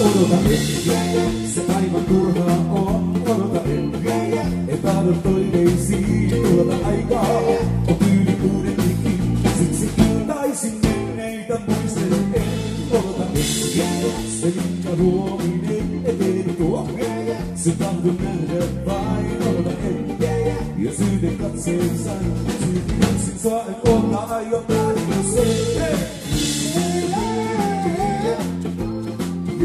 Odota en, se aivan turhaa on. Odota en, ei tahdo toiveisiin tuota aikaa. On tyyli uudemminkin, siksi iltaisin menneitä muistelen en. Odota en, se minkä huominen eteeni tuo. Se tahdon nähdä vain, odota en. Ja syyden katseen sain, syytin yksin sua en olla aion päädyä se. Hey! Я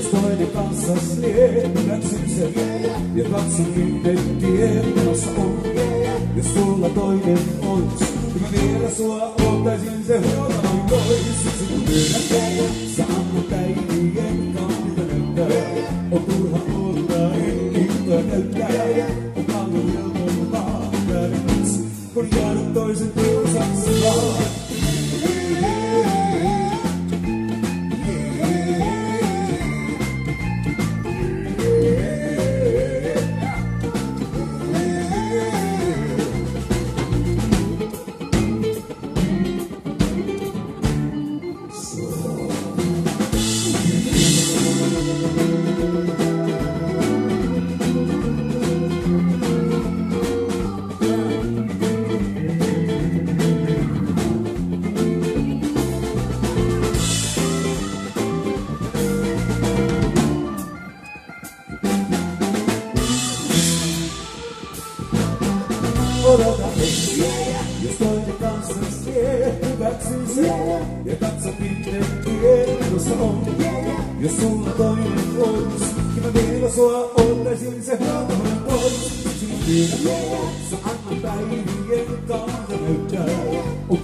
с тобой не пасся след, как сердце, я пасся не беден, но с тобой jos sulla toinen ois. Ja mä vielä sua ottaisin se huonoin pois. Siksi kun myönnän, sä annat päivien kaunita näyttää. solo capelli Io sto in casa schiere Tu pezzi insieme Io cazzo pinne Io lo so Io sono poi un forse Che va bene la so onda E So hanno dai Io cosa E O